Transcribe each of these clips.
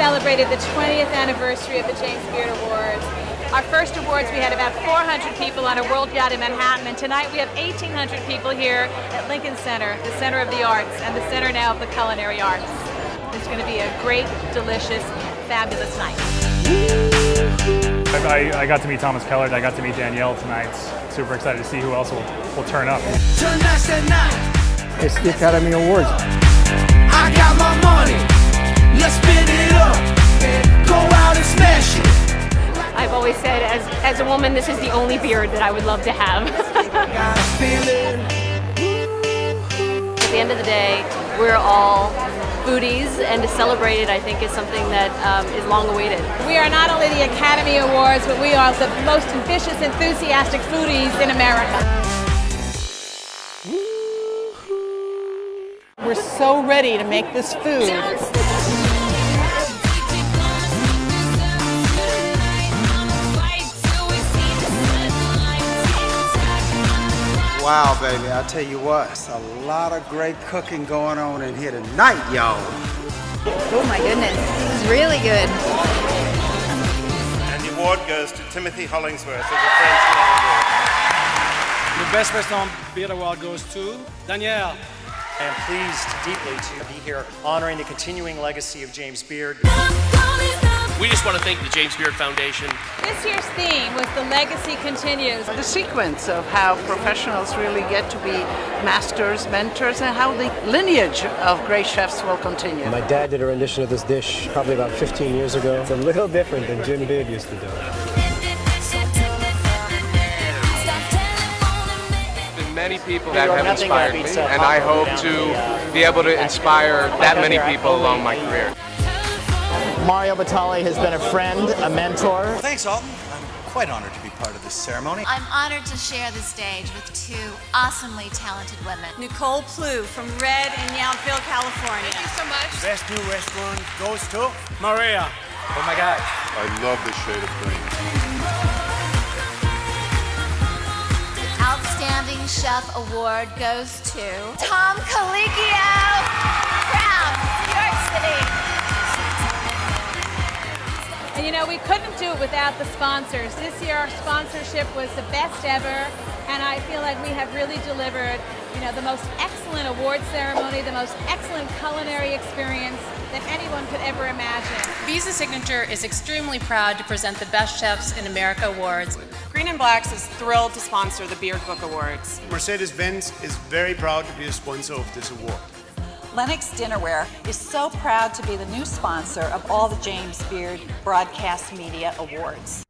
celebrated the 20th anniversary of the James Beard Awards. Our first awards, we had about 400 people on a world yacht in Manhattan, and tonight we have 1,800 people here at Lincoln Center, the center of the arts, and the center now of the culinary arts. It's going to be a great, delicious, fabulous night. I, I got to meet Thomas Keller, I got to meet Daniel tonight. Super excited to see who else will, will turn up. It's the Academy Awards. I got my money, as a woman, this is the only beard that I would love to have. Got a feeling. At the end of the day, we're all foodies, and to celebrate it, I think, is something that um, is long awaited. We are not only the Academy Awards, but we are the most ambitious, enthusiastic foodies in America. We're so ready to make this food. Wow, baby, I tell you what, it's a lot of great cooking going on in here tonight, y'all. Oh my goodness, this is really good. And the award goes to Timothy Hollingsworth of the French. The Best Restaurant Beard Award goes to Daniel. I am pleased deeply to be here honoring the continuing legacy of James Beard. We just want to thank the James Beard Foundation. This year's theme was The Legacy Continues. The sequence of how professionals really get to be masters, mentors, and how the lineage of great chefs will continue. My dad did a rendition of this dish probably about 15 years ago. It's a little different than Jim Beard used to do. many people that have inspired me, and I hope to be able to inspire that many people along my career. Mario Batali has been a friend, a mentor. Thanks, Alton. I'm quite honored to be part of this ceremony. I'm honored to share the stage with two awesomely talented women. Nicole Plue from Redd in Yountville, California. Thank you so much. Best new restaurant goes to Marea. Oh my gosh. I love this shade of green. The outstanding Chef Award goes to Tom Colicchio And you know, we couldn't do it without the sponsors. This year our sponsorship was the best ever, and I feel like we have really delivered, you know, the most excellent award ceremony, the most excellent culinary experience that anyone could ever imagine. Visa Signature is extremely proud to present the Best Chefs in America Awards. Green and Blacks is thrilled to sponsor the Beard Book Awards. Mercedes-Benz is very proud to be a sponsor of this award. Lenox Dinnerware is so proud to be the new sponsor of all the James Beard Broadcast Media Awards.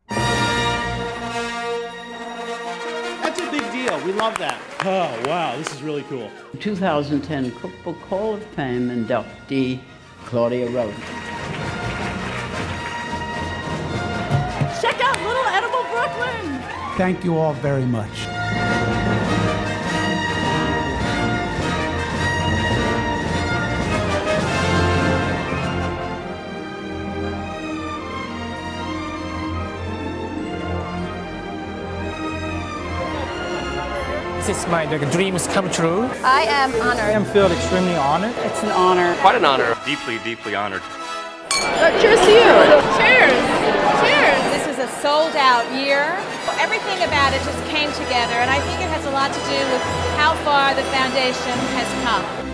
That's a big deal. We love that. Oh, wow, this is really cool. 2010 Cookbook Hall of Fame inductee Claudia Roden. Check out Little Edible Brooklyn. Thank you all very much. Is my the dreams come true. I am honored. I am feel extremely honored. It's an honor. Quite an honor. Deeply, deeply honored. Uh, cheers to you. Cheers. Cheers. This was a sold out year. Everything about it just came together, and I think it has a lot to do with how far the foundation has come.